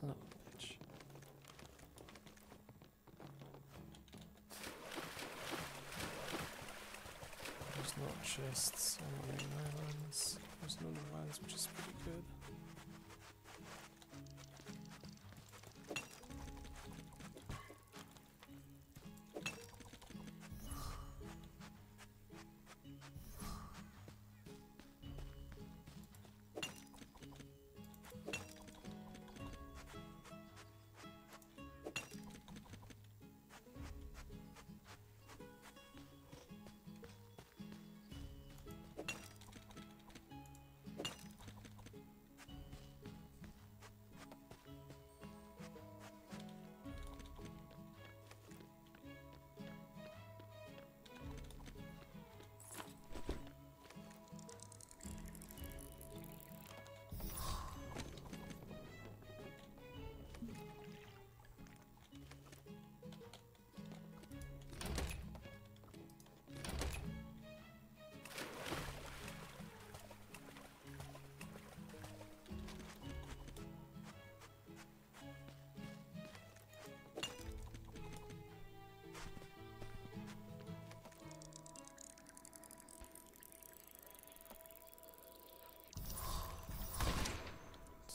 Of a bitch. There's no chests on the main islands. There's no new islands, which is pretty good.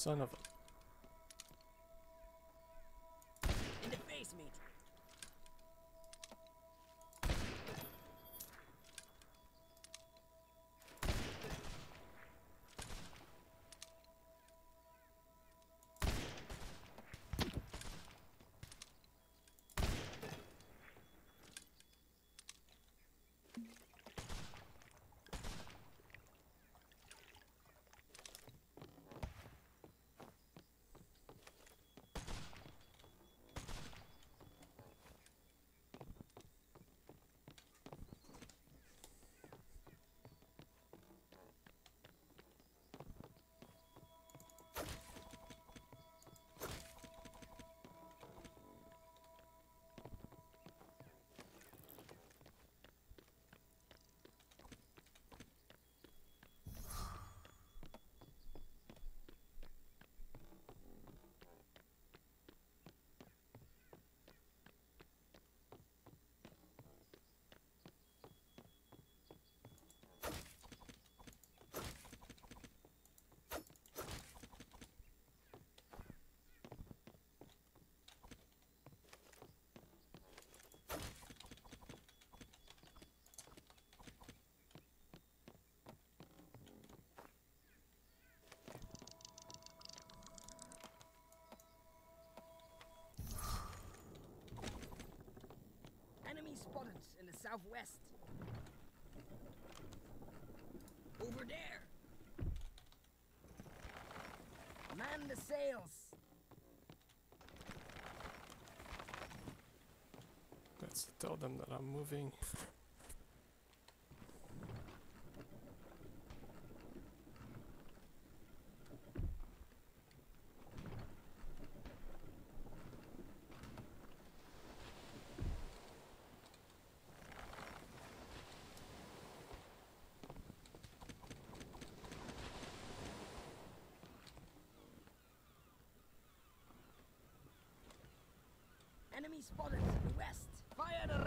Son of a southwest. Over there. Man the sails. Let's tell them that I'm moving. Enemy spotted in the west. Fire the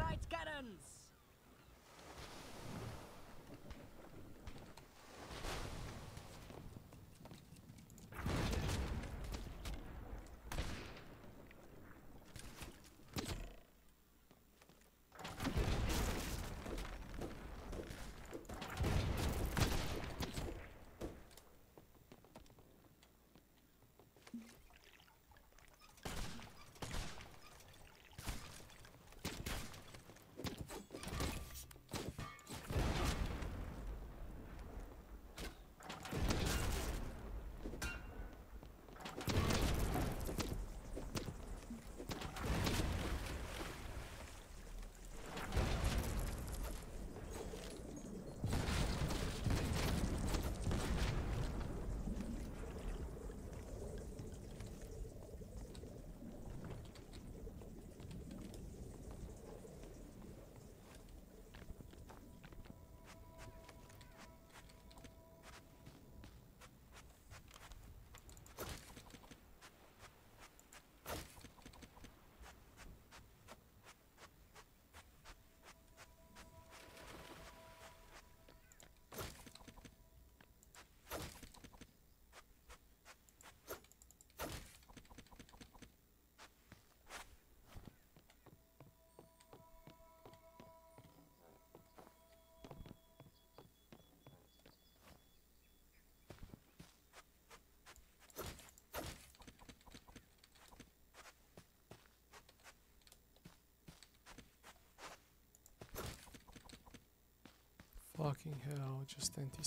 Fucking hell, just anti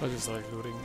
I just like looting.